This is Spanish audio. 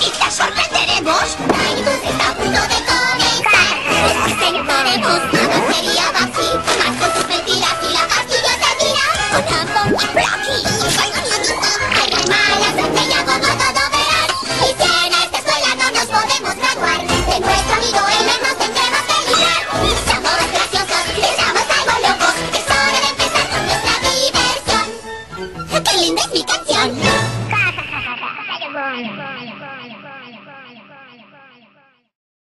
¡Mamita, sorprenderemos! Taibus está a punto de conectar. Desconectaremos la sería Baxi. Más con sus mentiras y la pastilla se tira. Con Amon y Brocky. Hay malas suerte y hago todo, todo verán. Y si en esta escuela no nos podemos graduar, de nuestro amigo M nos tendremos que librar. Somos graciosos, les damos algo locos. Es hora de empezar con nuestra diversión. ¡Qué linda es mi canción! Bye. Bye. Bye.